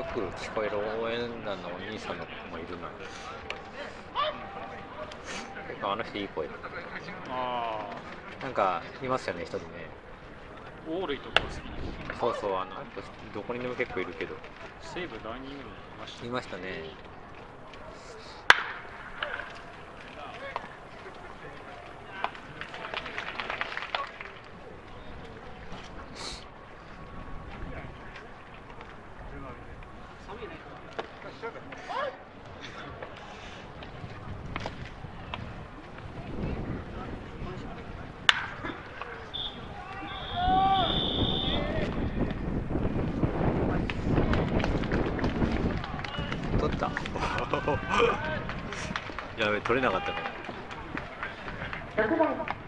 よく聞こえる応援団のお兄さんの子もいるのよ。結構あの人いい声。ああなんかいますよね一人ね。オールイとか好きそうそうあのどこにでも結構いるけど。西武第二ユニいましたね。た。やべ取れなかったねす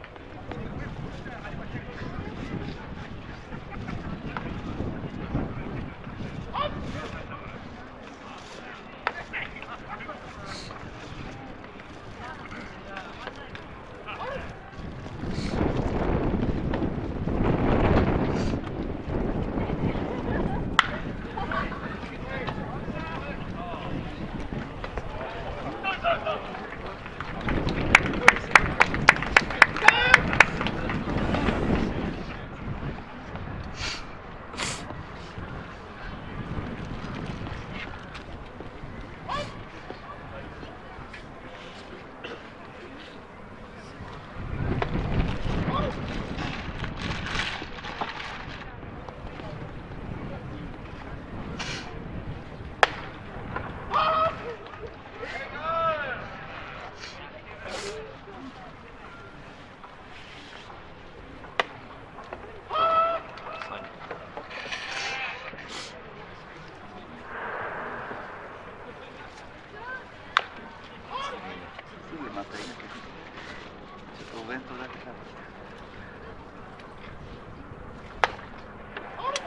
弁当だけ食べて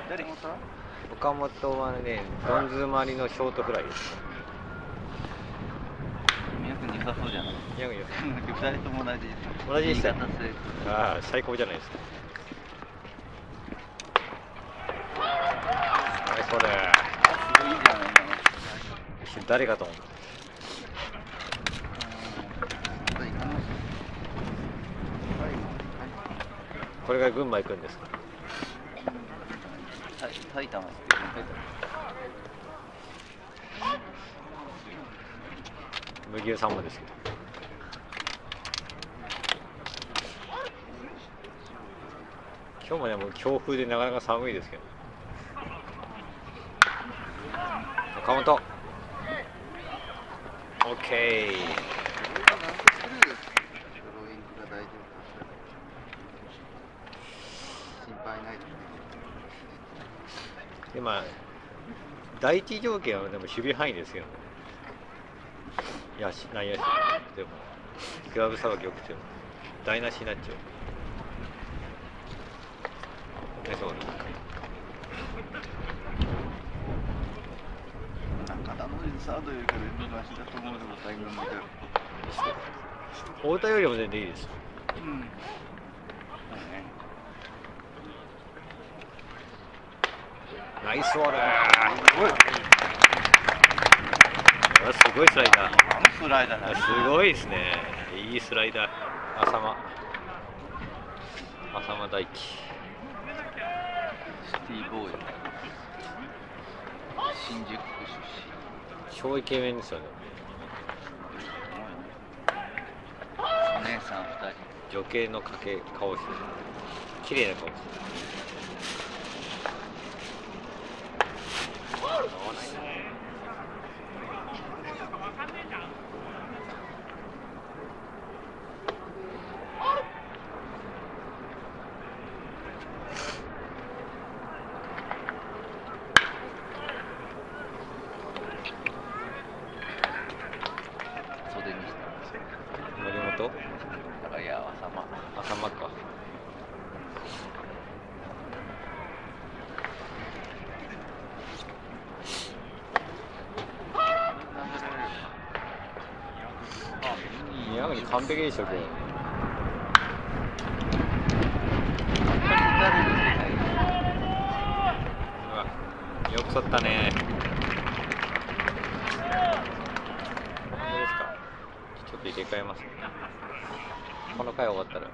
誰本岡本はねドン詰まりのショートフライです。宮君良さそうじゃないいやいや二人とも同じ同じでしたああ最高じゃないですかナイスボールすごいじゃない誰かと思ったうん行かないこれが群馬行くんですか？さ埼玉。麦湯さんもですけど。今日もねもう強風でなかなか寒いですけど。岡本オッケードローイングが大丈夫か心配ないですねでまあ第一条件はでも守備範囲ですよね。いやし内野手でもグラブさばきよくても台無しになっちゃう。ねそう中田のサードよりかと思うけどタイミング見たら太田よりも全然いいです。うんそうねナイスボールすごいうわすごいスライダー。あのスライダーだすごいですね。いいスライダー。浅間。浅間大輝。シティボーイ。新宿区出超イケメンですよね。身お姉さん二人。女系のかけ顔してる。綺麗な顔してる袖にした森本だからいや浅間浅間か宮国完璧でしょ今日よく取ったね。本当ですか？ちょっと入れ替えますね。この回終わったら